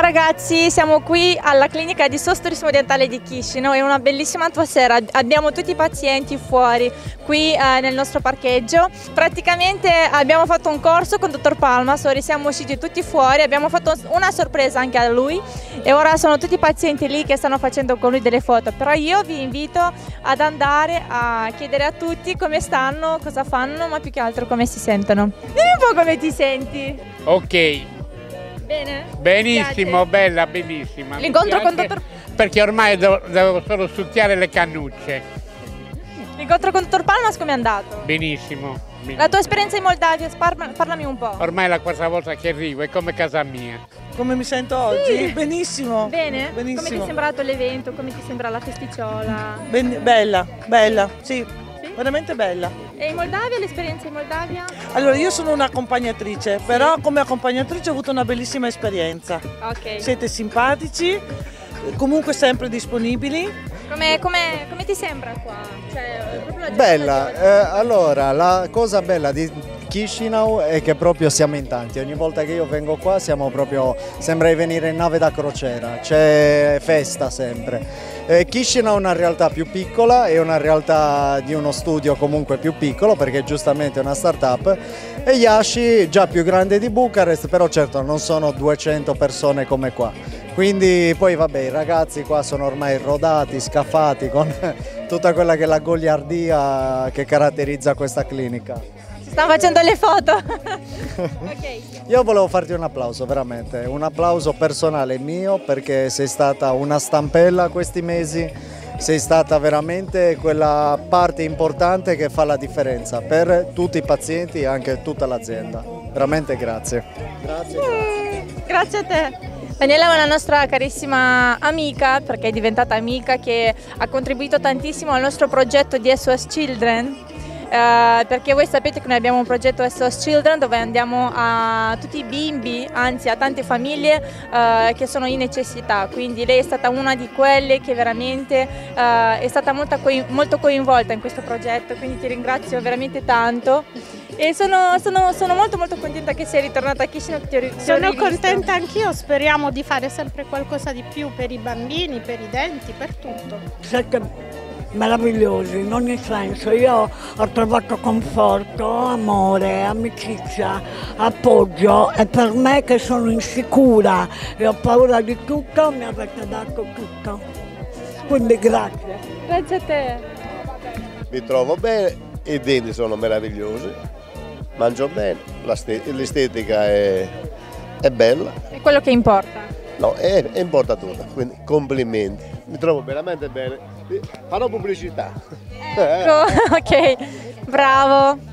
ragazzi, siamo qui alla clinica di sosturismo dentale di Chișinău, è una bellissima atmosfera, abbiamo tutti i pazienti fuori qui eh, nel nostro parcheggio. Praticamente abbiamo fatto un corso con dottor Palmas, ora siamo usciti tutti fuori, abbiamo fatto una sorpresa anche a lui. E ora sono tutti i pazienti lì che stanno facendo con lui delle foto, però io vi invito ad andare a chiedere a tutti come stanno, cosa fanno, ma più che altro come si sentono. Dimmi un po' come ti senti. Ok, Bene? benissimo, bella, benissima. L'incontro con dottor Perché ormai devo, devo solo succhiare le cannucce. L'incontro con dottor Palmas come è andato? Benissimo. benissimo. La tua esperienza in Moldavia, parla- parlami un po'. Ormai è la quarta volta che arrivo, è come casa mia. Come mi sento oggi? Sì. Benissimo. Bene? Come ti Benissimo. è sembrato l'evento? Come ti sembra la festicciola? Ben- bella, bella, sì, Sì? veramente bella. E in Moldavia, l'esperienza in Moldavia? Allora, io sono un'accompagnatrice, però come accompagnatrice ho avuto una bellissima esperienza. Ok. Siete simpatici, comunque sempre disponibili. Come, come- come ti sembra qua? Cioè, Bella, eh, allora la cosa bella di Chisinau è che proprio siamo in tanti, ogni volta che io vengo qua siamo proprio, sembra di venire in nave da crociera, c'è festa sempre. Eh, Chisinau è una realtà più piccola, è una realtà di uno studio comunque più piccolo perché giustamente è una start-up e Yashi già più grande di Bucarest, però certo non sono 200 persone come qua. Quindi poi vabbè i ragazzi qua sono ormai rodati, scaffati con tutta quella che è la goliardia che caratterizza questa clinica. Stanno facendo le foto. Io volevo farti un applauso, veramente, un applauso personale mio perché sei stata una stampella questi mesi, sei stata veramente quella parte importante che fa la differenza per tutti i pazienti e anche tutta l'azienda. Veramente grazie. Grazie. Grazie a te. Daniela è una nostra carissima amica, perché è diventata amica, che ha contribuito tantissimo al nostro progetto di SOS Children. Eh, perché voi sapete che noi abbiamo un progetto SOS Children dove andiamo a tutti i bimbi, anzi a tante famiglie eh, che sono in necessità, quindi lei è stata una di quelle che veramente eh, è stata molto, coi- molto coinvolta in questo progetto, quindi ti ringrazio veramente tanto e sono, sono- sono molto molto contenta che sei ritornata a Chisinau. Sono contenta anch'io, speriamo di fare sempre qualcosa di più per i bambini, per i denti, per tutto. Meravigliosi in ogni senso. Io ho trovato conforto, amore, amicizia, appoggio e per me che sono insicura e ho paura di tutto mi avete dato tutto. Quindi grazie. Grazie a te. mi trovo bene, i denti sono meravigliosi, mangio bene, l'estetica è, è bella, È quello che importa. no, è, è importa tutto, quindi complimenti, mi trovo veramente bene, farò pubblicità. Ecco, ok, bravo.